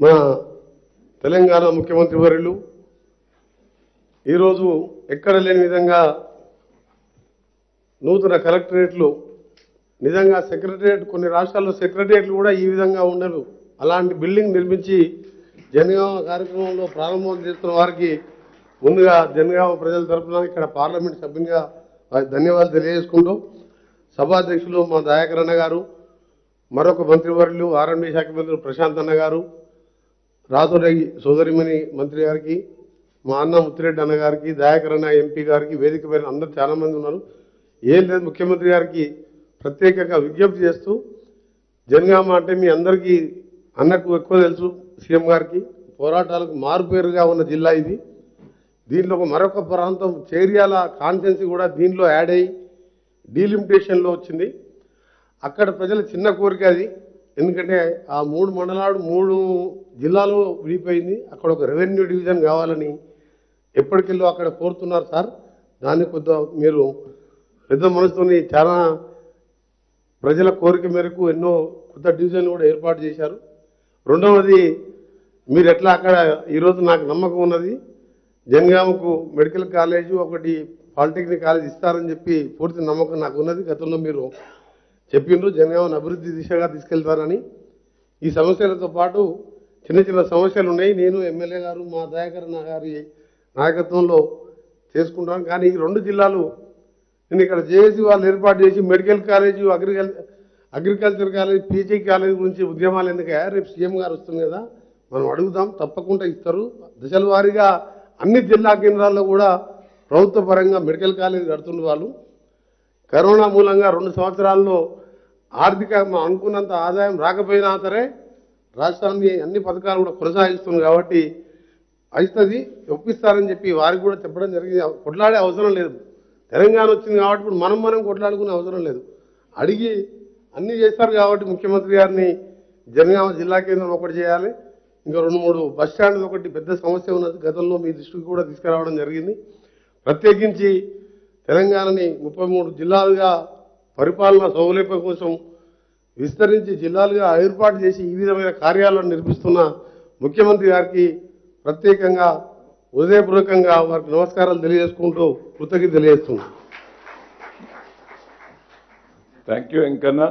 మన తెలంగాణ ముఖ్యమంత్రి వర్యులు ఈరోజు ఎక్కడ లేని విధంగా నూతన కలెక్టరేట్లు నిజంగా సెక్రటరియట్ కొన్ని రాష్ట్రాల్లో సెక్రటరియట్లు కూడా ఈ విధంగా ఉండరు. అలాంటి బిల్డింగ్ నిర్మించి జనగామ కార్యక్రమంలో ప్రారంభం చేస్తున్న వారికి ముందుగా జనగామ ప్రజల తరఫున ఇక్కడ పార్లమెంట్ సభ్యునిగా ధన్యవాదాలు తెలియజేసుకుంటూ సభాధ్యక్షులు మా దయాకర్ అన్న గారు మరొక మంత్రివర్యులు ఆర్ఎండి శాఖ మంత్రి ప్రశాంత్ అన్న గారు రాజురెడ్డి సోదరిమణి మంత్రి గారికి మా అన్న ముత్తిరెడ్డి అన్న గారికి దయాకర్ అన్న ఎంపీ గారికి వేదిక పైన అందరు చాలామంది ఉన్నారు. ఏం లేదు ముఖ్యమంత్రి గారికి ప్రత్యేకంగా విజ్ఞప్తి చేస్తూ జనగామ అంటే మీ అందరికీ అన్నకు ఎక్కువ తెలుసు సీఎం గారికి పోరాటాలకు మారుపేరుగా ఉన్న జిల్లా ఇది. దీంట్లో ఒక మరొక ప్రాంతం చేరియాల కాన్స్టెన్సీ కూడా దీనిలో యాడ్ అయ్యి డీలిమిటేషన్లో వచ్చింది. అక్కడ ప్రజల చిన్న కోరిక అది. ఎందుకంటే ఆ మూడు మండలాలు మూడు జిల్లాలు విడిపోయింది. అక్కడ ఒక రెవెన్యూ డివిజన్ కావాలని ఎప్పటికెళ్ళో అక్కడ కోరుతున్నారు సార్. దాన్ని కొద్దిగా మీరు పెద్ద మనసుతోని చాలా ప్రజల కోరిక మేరకు ఎన్నో కొత్త డివిజన్లు కూడా ఏర్పాటు చేశారు. రెండవది మీరు ఎట్లా అక్కడ ఈరోజు నాకు నమ్మకం ఉన్నది. జనగామకు మెడికల్ కాలేజు ఒకటి పాలిటెక్నిక్ కాలేజ్ ఇస్తారని చెప్పి పూర్తి నమ్మకం నాకు ఉన్నది. గతంలో మీరు చెప్పిండ్రు జనగామను అభివృద్ధి దిశగా తీసుకెళ్తారని. ఈ సమస్యలతో పాటు చిన్న చిన్న సమస్యలు ఉన్నాయి. నేను ఎమ్మెల్యే గారు మా దయాకర్ నా గారి నాయకత్వంలో చేసుకుంటాను కానీ ఈ రెండు జిల్లాలు నేను ఇక్కడ చేసి వాళ్ళు ఏర్పాటు చేసి మెడికల్ కాలేజ్ అగ్రికల్ అగ్రికల్చర్ కాలేజ్ పీజీ కాలేజ్ గురించి ఉద్యమాలు ఎందుకయ్యా? రేపు సీఎం గారు వస్తుంది కదా. మనం అడుగుదాం. తప్పకుండా ఇస్తారు. దశల వారీగా అన్ని జిల్లా కేంద్రాల్లో కూడా ప్రభుత్వ పరంగా మెడికల్ కాలేజ్ కడుతున్న వాళ్ళు. కరోనా మూలంగా రెండు సంవత్సరాల్లో ఆర్థిక అనుకున్నంత ఆదాయం రాకపోయినా సరే రాష్ట్రాన్ని అన్ని పథకాలు కూడా కొనసాగిస్తుంది కాబట్టి అవుతుంది ఒప్పిస్తారని చెప్పి వారికి కూడా చెప్పడం జరిగింది. కొట్లాడే అవసరం లేదు. తెలంగాణ వచ్చింది కాబట్టి ఇప్పుడు మనం మనం కొట్లాడుకునే అవసరం లేదు. అడిగి అన్నీ చేస్తారు కాబట్టి ముఖ్యమంత్రి గారిని జనగామ జిల్లా కేంద్రం ఒకటి చేయాలి. ఇంకా రెండు మూడు బస్ స్టాండ్ ఒకటి పెద్ద సమస్య ఉన్నది. గతంలో మీ దృష్టికి కూడా తీసుకురావడం జరిగింది. ప్రత్యేకించి తెలంగాణని ముప్పై మూడు జిల్లాలుగా పరిపాలన సౌలభ్యం కోసం విస్తరించి జిల్లాలుగా ఏర్పాటు చేసి ఈ విధమైన కార్యాలను నిర్మిస్తున్న ముఖ్యమంత్రి గారికి ప్రత్యేకంగా హృదయపూర్వకంగా వారికి నమస్కారాలు తెలియజేసుకుంటూ కృతజ్ఞత తెలియజేస్తున్నాను థ్యాంక్ యూ వెంకన్న